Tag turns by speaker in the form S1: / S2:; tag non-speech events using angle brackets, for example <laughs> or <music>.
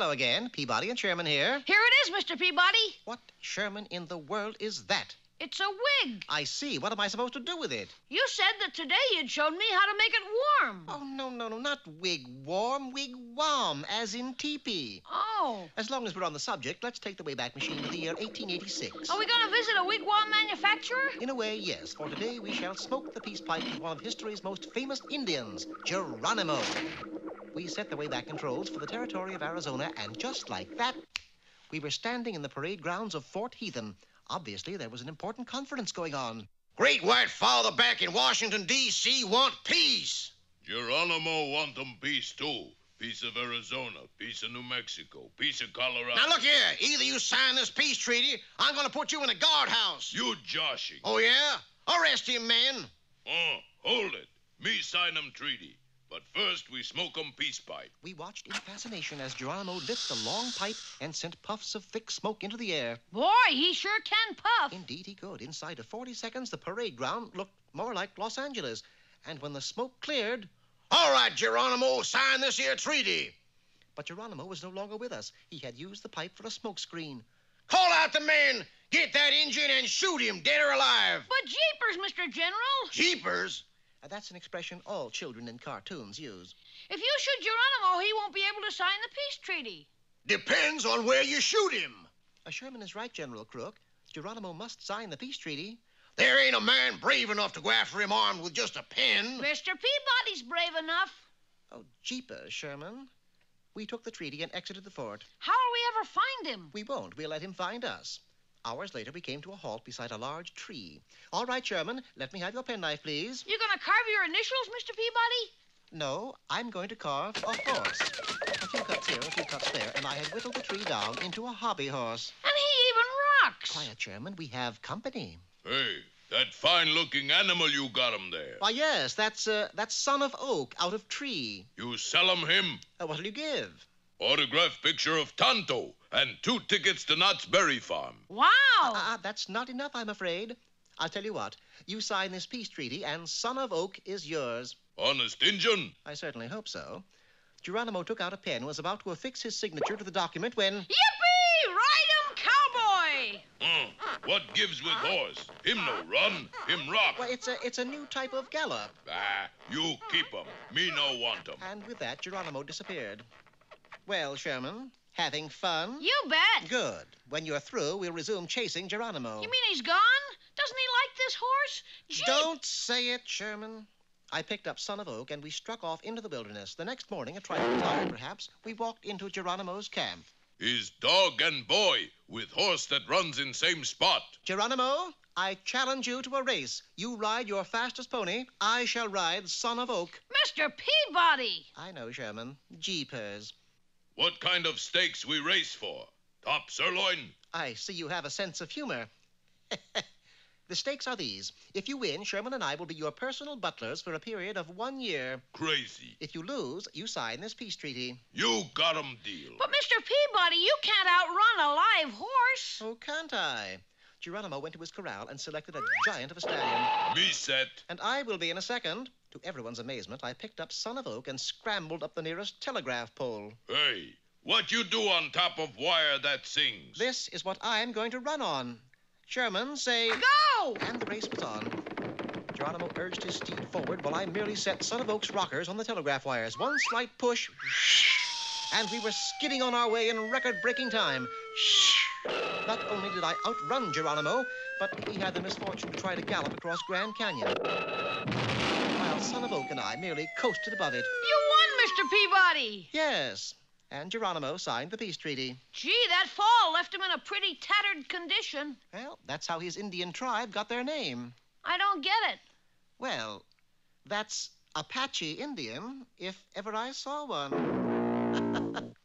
S1: Hello again. Peabody and Sherman here.
S2: Here it is, Mr. Peabody.
S1: What Sherman in the world is that?
S2: It's a wig.
S1: I see. What am I supposed to do with it?
S2: You said that today you'd shown me how to make it warm.
S1: Oh, no, no, no. Not wig warm, wigwam, as in teepee.
S2: Oh.
S1: As long as we're on the subject, let's take the Wayback Machine to the year 1886.
S2: Are we going to visit a wigwam manufacturer?
S1: In a way, yes. For today, we shall smoke the peace pipe of one of history's most famous Indians, Geronimo. We set the Wayback controls for the territory of Arizona, and just like that, we were standing in the parade grounds of Fort Heathen. Obviously, there was an important conference going on.
S3: Great White Father back in Washington, D.C. want peace.
S4: Geronimo want them peace too. Piece of Arizona, piece of New Mexico, piece of Colorado.
S3: Now look here, either you sign this peace treaty, I'm gonna put you in a guardhouse.
S4: You joshing.
S3: Oh yeah? Arrest him, man.
S4: Oh, hold it. Me sign sign 'em treaty. But first we smoke smoke 'em peace pipe.
S1: We watched in fascination as Geronimo lit the long pipe and sent puffs of thick smoke into the air.
S2: Boy, he sure can puff.
S1: Indeed, he could. Inside of 40 seconds, the parade ground looked more like Los Angeles. And when the smoke cleared,
S3: All right, Geronimo, sign this here treaty.
S1: but Geronimo was no longer with us. He had used the pipe for a smokescreen.
S3: Call out the men. Get that engine and shoot him, dead or alive.
S2: But jeepers, Mr. General.
S3: Jeepers.
S1: Uh, that's an expression all children in cartoons use.
S2: If you shoot Geronimo, he won't be able to sign the peace treaty.
S3: Depends on where you shoot him.
S1: Uh, Sherman is right, General Crook. Geronimo must sign the peace treaty.
S3: There ain't a man brave enough to go after him armed with just a pen.
S2: Mr. Peabody's brave enough.
S1: Oh, jeepers, Sherman. We took the treaty and exited the fort.
S2: How'll we ever find him?
S1: We won't. We'll let him find us. Hours later, we came to a halt beside a large tree. All right, Sherman, let me have your penknife, please.
S2: You're gonna carve your initials, Mr. Peabody?
S1: No, I'm going to carve a horse. A few cuts here, a few cuts there, and I had whittled the tree down into a hobby horse.
S2: And he even rocks.
S1: Quiet, Sherman. We have company.
S4: Hey, that fine-looking animal you got him there.
S1: Why, yes, that's uh, that's Son of Oak out of tree.
S4: You sell him.
S1: Uh, what'll you give?
S4: Autograph picture of Tonto and two tickets to Knott's Berry Farm.
S2: Wow.
S1: Ah, that's not enough, I'm afraid. I'll tell you what. You sign this peace treaty, and Son of Oak is yours.
S4: Honest Injun.
S1: I certainly hope so. Geronimo took out a pen and was about to affix his signature to the document when.
S2: Yippee! Ride 'em, cowboy!
S4: Hmm, what gives with horse? Him no run, him rock.
S1: Well, it's a it's a new type of gallop.
S4: Ah, you keep 'em. Me no want 'em.
S1: And with that, Geronimo disappeared. Well, Sherman, having fun?
S2: You bet.
S1: Good. When you're through, we'll resume chasing Geronimo.
S2: You mean he's gone? Doesn't he like this horse? Gee.
S1: Don't say it, Sherman. I picked up Son of Oak and we struck off into the wilderness. The next morning, a trifle tired perhaps, we walked into Geronimo's camp.
S4: Is dog and boy with horse that runs in same spot.
S1: Geronimo, I challenge you to a race. You ride your fastest pony. I shall ride Son of Oak.
S2: Mr. Peabody!
S1: I know, Sherman. Jeepers.
S4: What kind of stakes we race for? Top sirloin?
S1: I see you have a sense of humor. <laughs> the stakes are these. If you win, Sherman and I will be your personal butlers for a period of one year.
S4: Crazy.
S1: If you lose, you sign this peace treaty.
S4: You got 'em deal.
S2: But, Mr. Peabody, you can't outrun a live horse.
S1: Oh, can't I? Geronimo went to his corral and selected a giant of a stallion.
S4: Me set.
S1: And I will be in a second. To everyone's amazement, I picked up Son of Oak and scrambled up the nearest telegraph pole.
S4: Hey, what you do on top of wire that sings?
S1: This is what I'm going to run on. Sherman, say.
S2: Go!
S1: And the race was on. Geronimo urged his steed forward while I merely set Son of Oak's rockers on the telegraph wires. One slight push, <laughs> and we were skidding on our way in record breaking time. <laughs> Not only did I outrun Geronimo, but he had the misfortune to try to gallop across Grand Canyon. While Son of Oak and I merely coasted above it.
S2: You won, Mr. Peabody.
S1: Yes, and Geronimo signed the peace treaty.
S2: Gee, that fall left him in a pretty tattered condition.
S1: Well, that's how his Indian tribe got their name.
S2: I don't get it.
S1: Well, that's Apache Indian, if ever I saw one. <laughs>